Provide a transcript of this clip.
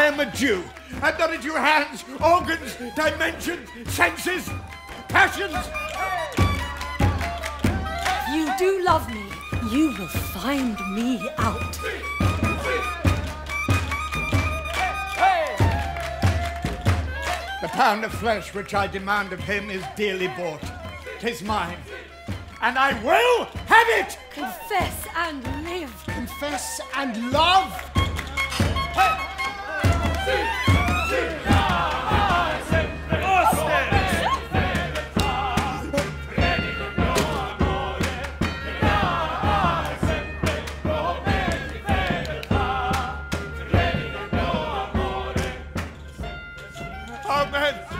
am a Jew, and not into your hands, organs, dimensions, senses, passions. If you do love me, you will find me out. The pound of flesh which I demand of him is dearly bought. Tis mine, and I will have it! Confess and live. Confess and love. Hey! Amen.